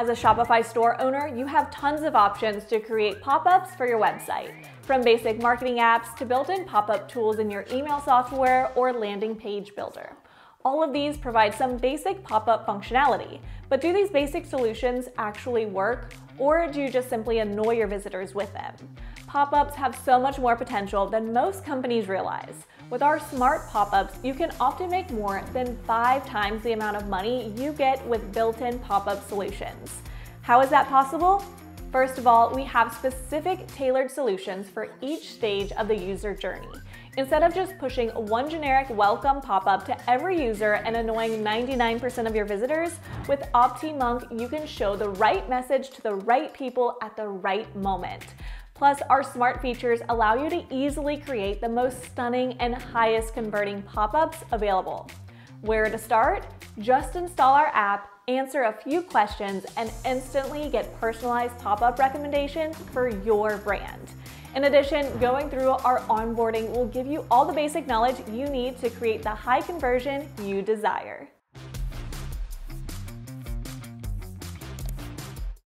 As a Shopify store owner, you have tons of options to create pop-ups for your website, from basic marketing apps to built-in pop-up tools in your email software or landing page builder. All of these provide some basic pop-up functionality, but do these basic solutions actually work, or do you just simply annoy your visitors with them? Pop-ups have so much more potential than most companies realize. With our smart pop-ups, you can often make more than five times the amount of money you get with built-in pop-up solutions. How is that possible? First of all, we have specific tailored solutions for each stage of the user journey. Instead of just pushing one generic welcome pop-up to every user and annoying 99% of your visitors, with OptiMonk you can show the right message to the right people at the right moment. Plus, our smart features allow you to easily create the most stunning and highest converting pop-ups available. Where to start? Just install our app, answer a few questions, and instantly get personalized pop-up recommendations for your brand. In addition, going through our onboarding will give you all the basic knowledge you need to create the high conversion you desire.